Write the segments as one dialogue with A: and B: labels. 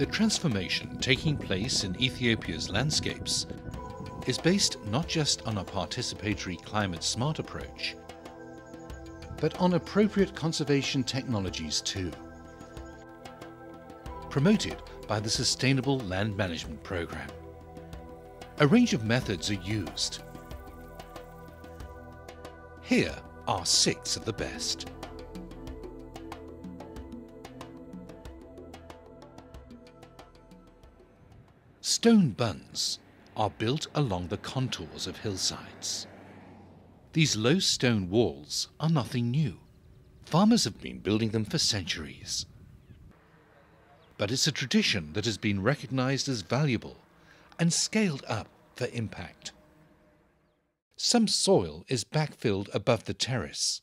A: The transformation taking place in Ethiopia's landscapes is based not just on a participatory climate smart approach, but on appropriate conservation technologies too. Promoted by the Sustainable Land Management Programme. A range of methods are used. Here are six of the best. Stone bunds are built along the contours of hillsides. These low stone walls are nothing new. Farmers have been building them for centuries. But it's a tradition that has been recognized as valuable and scaled up for impact. Some soil is backfilled above the terrace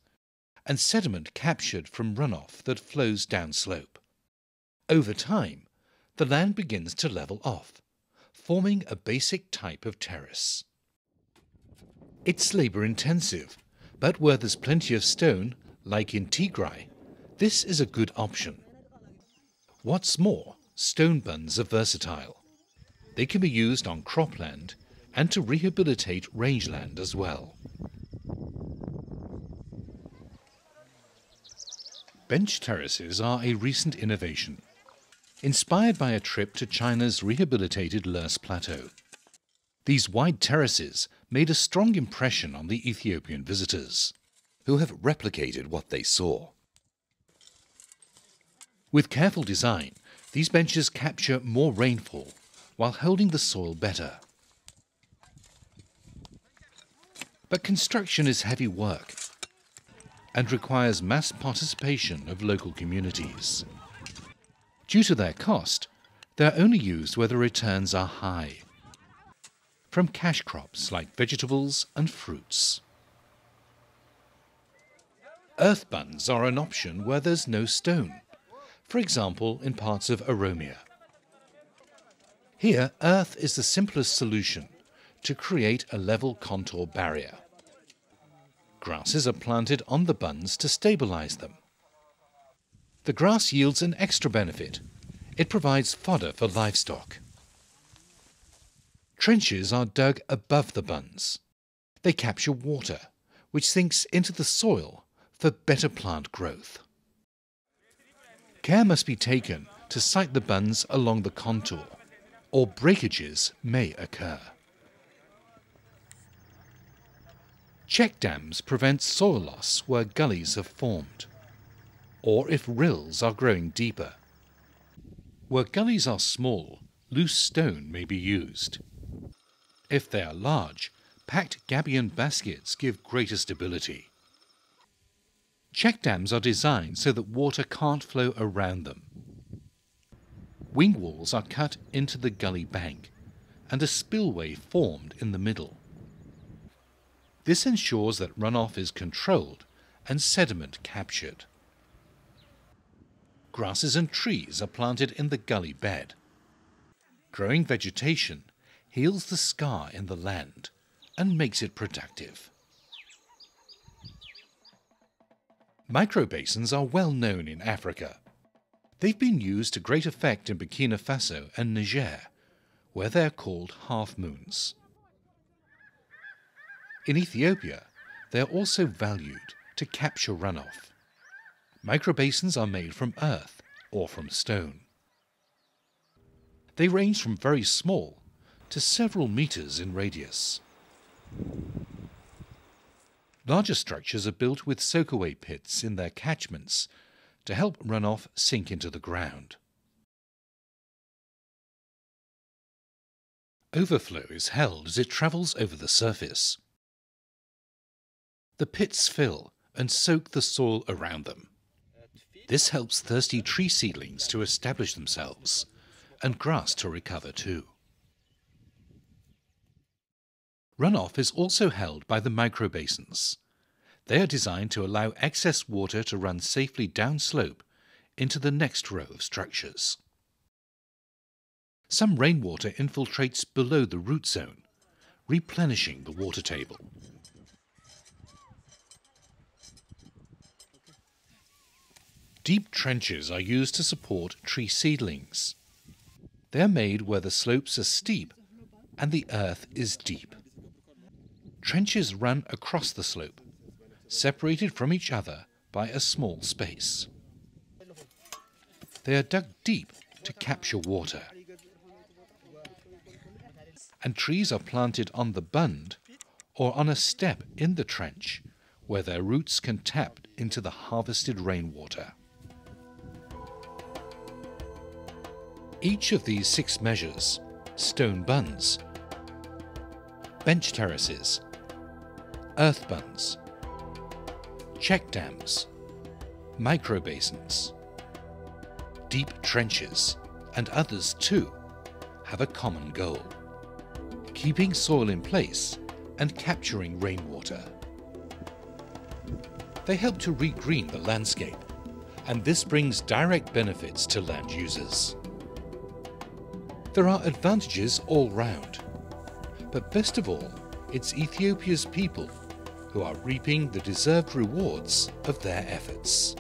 A: and sediment captured from runoff that flows downslope. Over time, the land begins to level off, forming a basic type of terrace. It's labour intensive, but where there's plenty of stone, like in Tigray, this is a good option. What's more, stone bunds are versatile. They can be used on cropland and to rehabilitate rangeland as well. Bench terraces are a recent innovation, inspired by a trip to China's rehabilitated Loess Plateau. These wide terraces made a strong impression on the Ethiopian visitors, who have replicated what they saw. With careful design, these benches capture more rainfall while holding the soil better. But construction is heavy work and requires mass participation of local communities. Due to their cost, they are only used where the returns are high, from cash crops like vegetables and fruits. Earth bunds are an option where there's no stone, for example in parts of Oromia. Here, earth is the simplest solution to create a level contour barrier. Grasses are planted on the bunds to stabilize them. The grass yields an extra benefit. It provides fodder for livestock. Trenches are dug above the bunds. They capture water, which sinks into the soil for better plant growth. Care must be taken to site the bunds along the contour, or breakages may occur. Check dams prevent soil loss where gullies have formed, or if rills are growing deeper. Where gullies are small, loose stone may be used. If they are large, packed gabion baskets give greater stability. Check dams are designed so that water can't flow around them. Wing walls are cut into the gully bank and a spillway formed in the middle. This ensures that runoff is controlled and sediment captured. Grasses and trees are planted in the gully bed. Growing vegetation heals the scar in the land and makes it productive. Microbasins are well known in Africa. They've been used to great effect in Burkina Faso and Niger, where they're called half moons. In Ethiopia, they are also valued to capture runoff. Microbasins are made from earth or from stone. They range from very small to several meters in radius. Larger structures are built with soakaway pits in their catchments to help runoff sink into the ground. Overflow is held as it travels over the surface. The pits fill and soak the soil around them. This helps thirsty tree seedlings to establish themselves and grass to recover too. Runoff is also held by the microbasins. They are designed to allow excess water to run safely downslope into the next row of structures. Some rainwater infiltrates below the root zone, replenishing the water table. Deep trenches are used to support tree seedlings. They're made where the slopes are steep and the earth is deep. Trenches run across the slope, separated from each other by a small space. They are dug deep to capture water. And trees are planted on the bund or on a step in the trench where their roots can tap into the harvested rainwater. Each of these six measures, stone bunds, bench terraces, earth bunds, check dams, micro basins, deep trenches, and others too, have a common goal keeping soil in place and capturing rainwater. They help to regreen the landscape, and this brings direct benefits to land users. There are advantages all round, but best of all, it's Ethiopia's people who are reaping the deserved rewards of their efforts.